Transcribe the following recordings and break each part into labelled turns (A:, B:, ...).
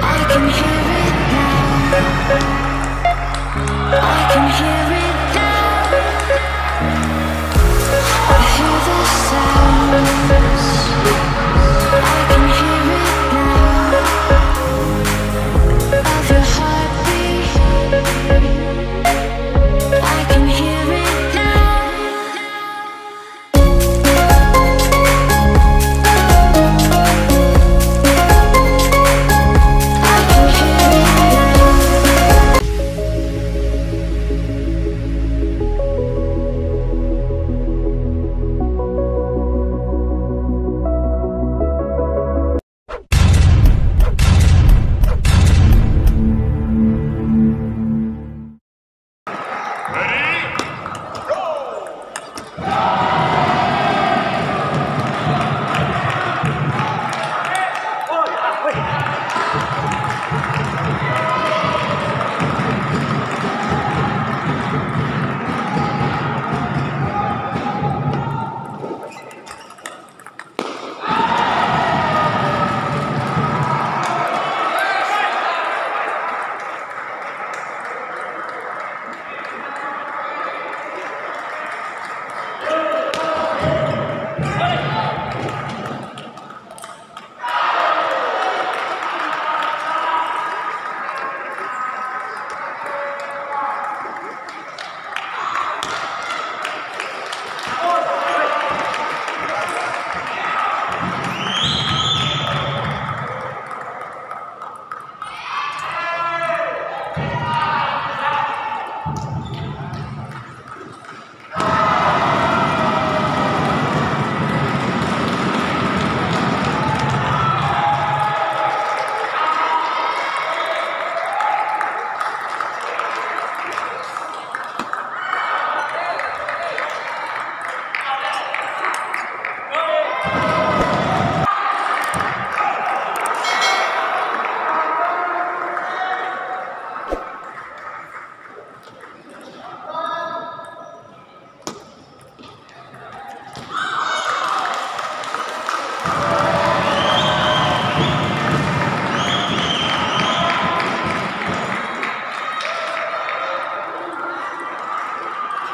A: I can hear it now. I can hear it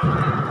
B: you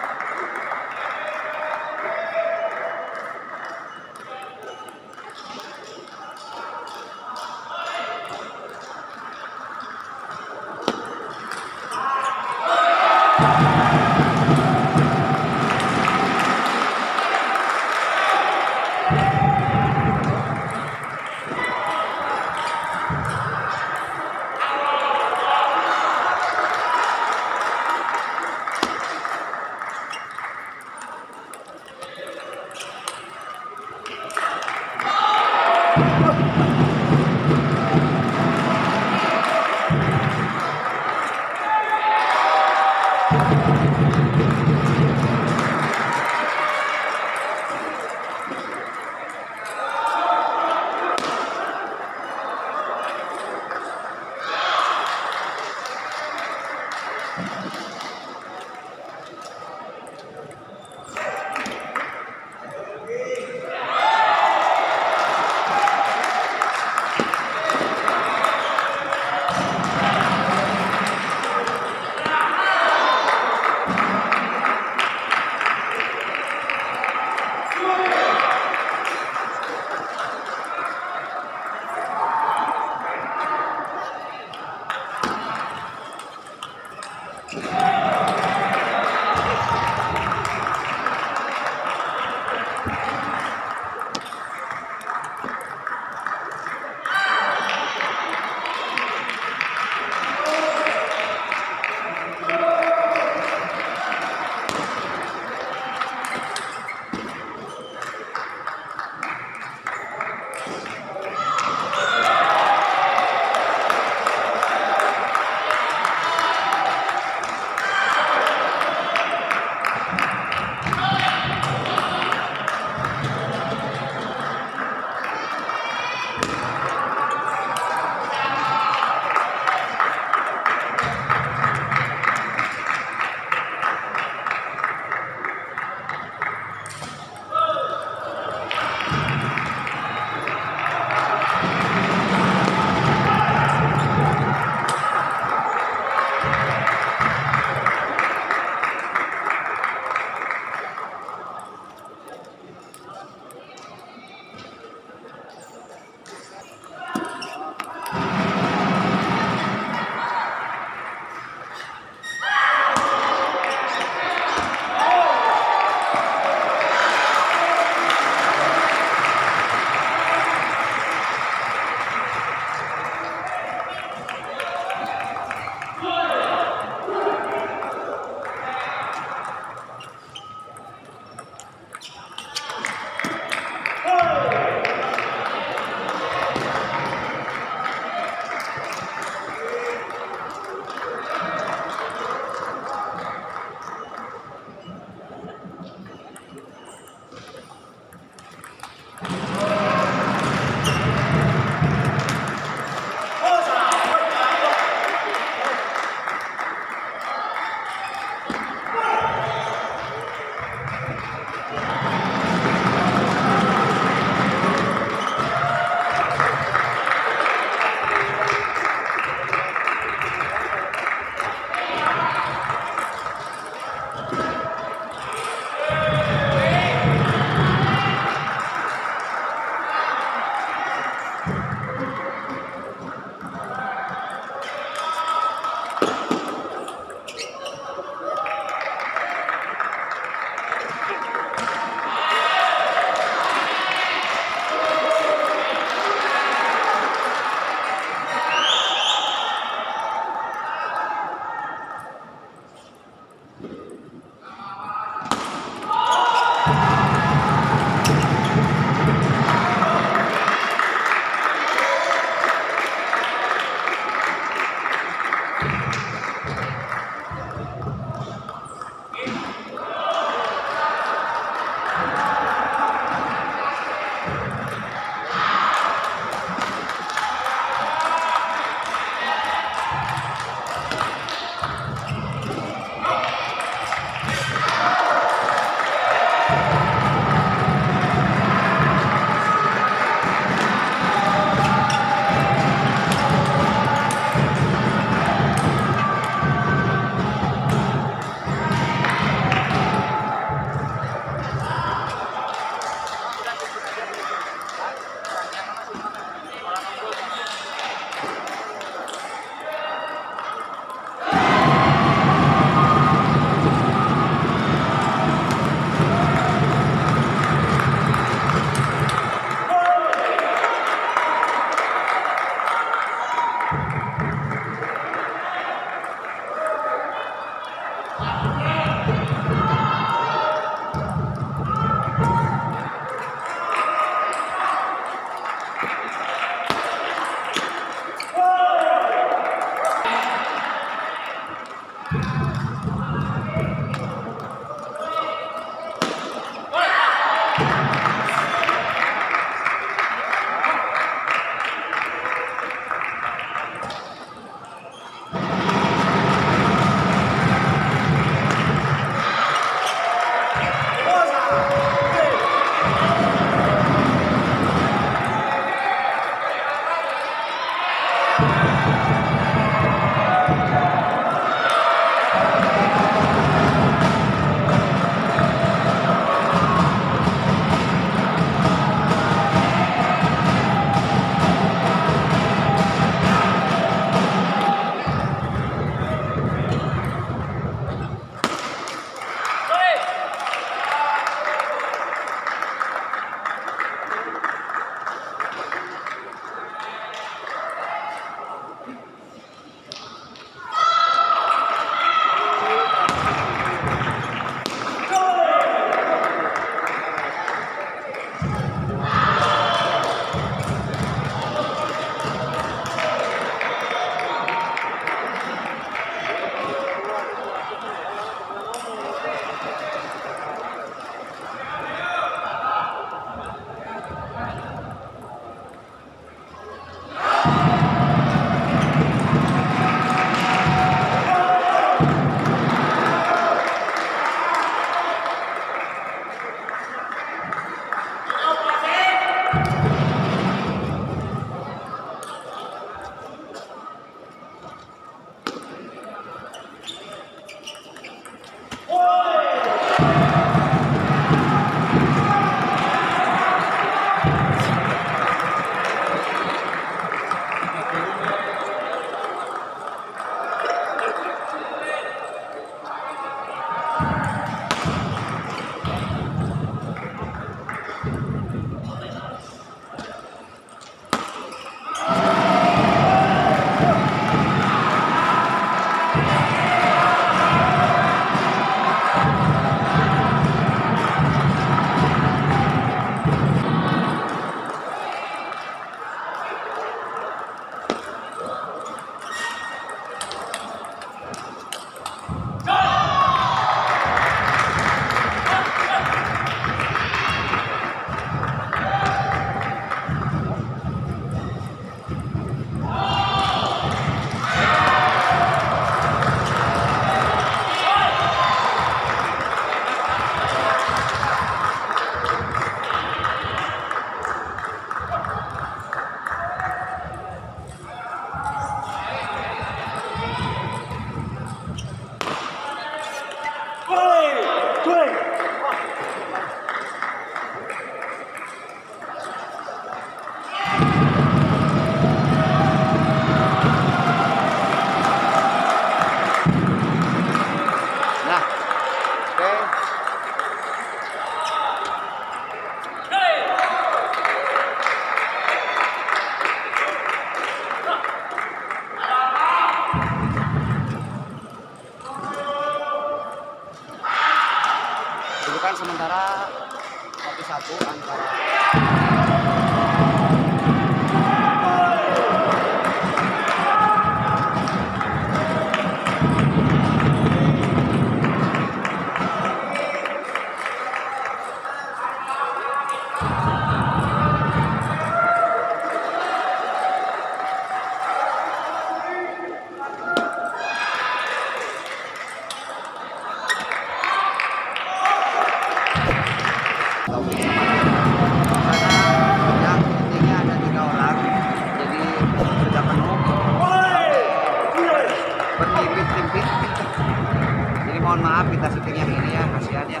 B: Kita syuting yang ini ya kasihan ya.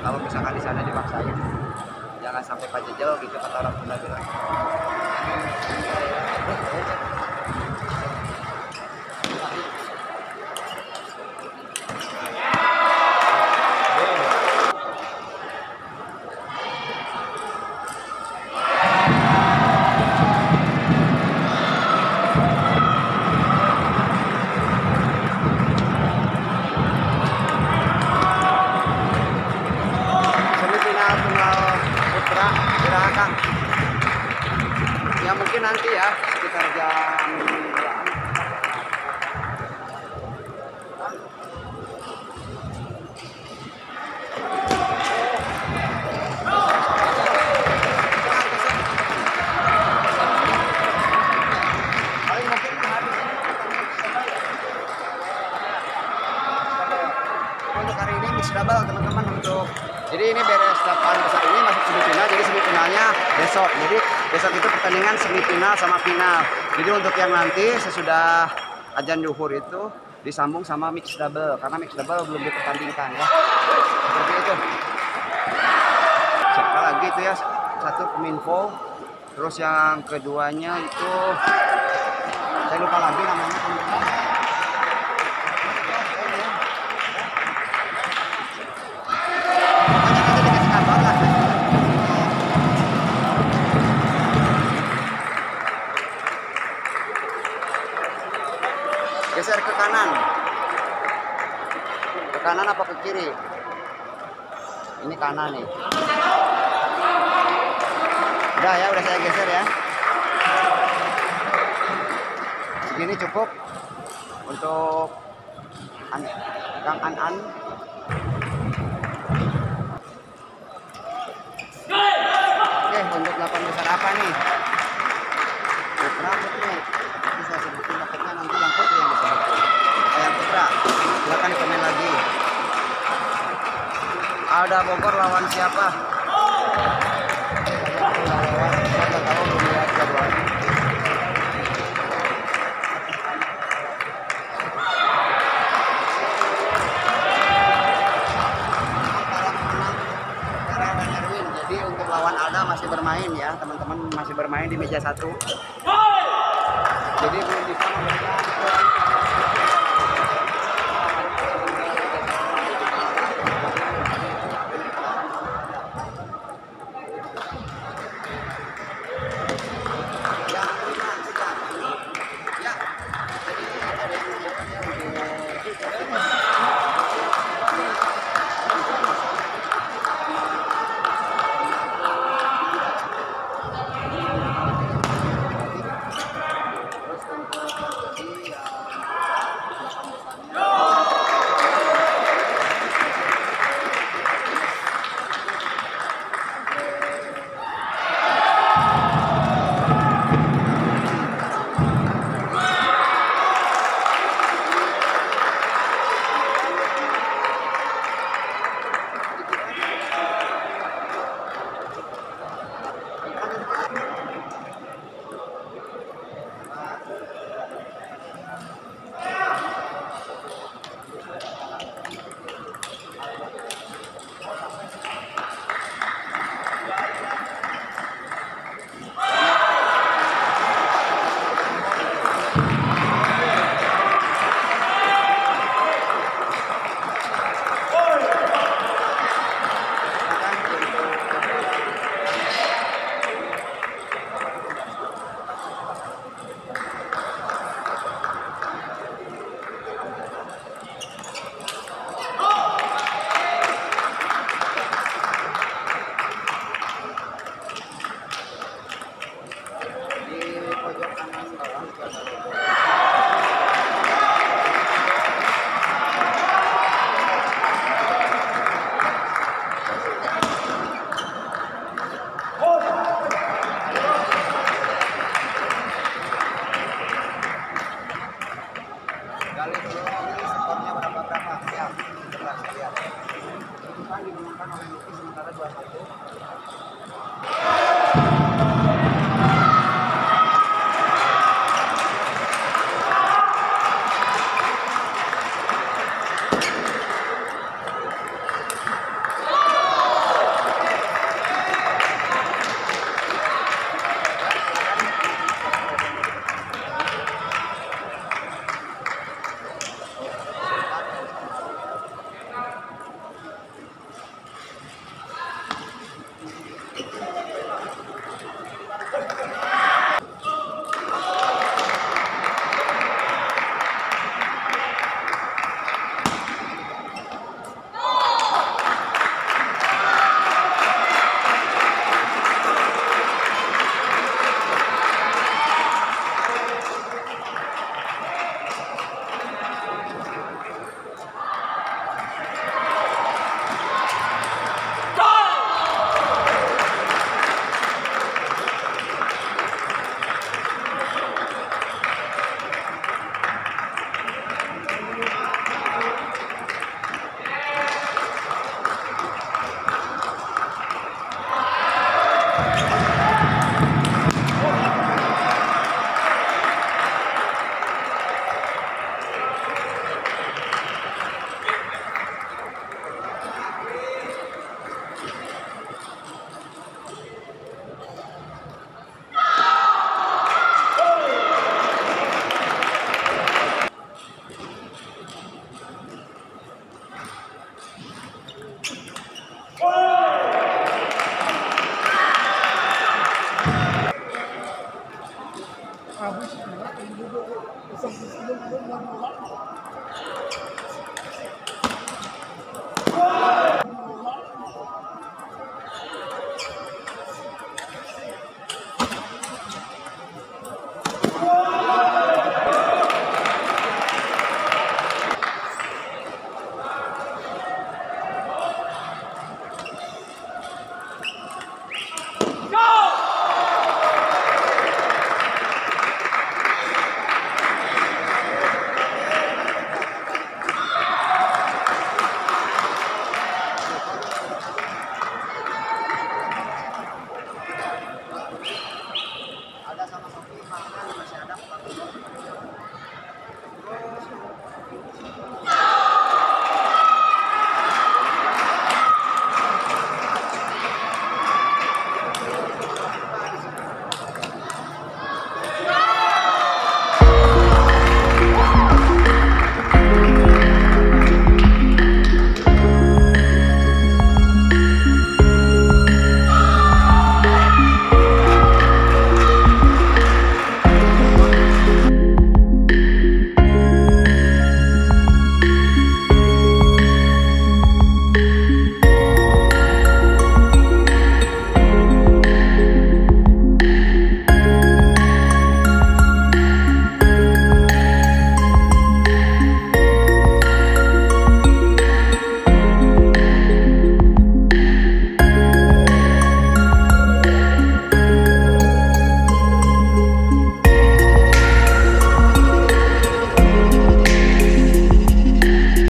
B: Kalau misalkan di sana dipaksain jangan sampai pajejel gitu kata orang Sunda bilang beres 8 besar ini masuk semifinal jadi semifinalnya besok. Jadi besok itu pertandingan semifinal sama final. Jadi untuk yang nanti sesudah ajan duhur itu disambung sama mix double karena mix double belum dipertandingkan ya. Seperti itu. Siapa lagi itu ya? Satu kominfo. Terus yang keduanya itu saya lupa lagi namanya teman-teman Pokoknya nanti dikasih kabar lah. Geser ke kanan. Ke kanan apa ke kiri? Ini kanan nih. Udah ya, udah saya geser ya. Segini cukup untuk An Kang An An. Oke, untuk 8 besar apa nih? Polda Bogor lawan siapa? Jadi untuk lawan
C: Alda masih bermain ya, teman-teman masih bermain di
B: meja satu.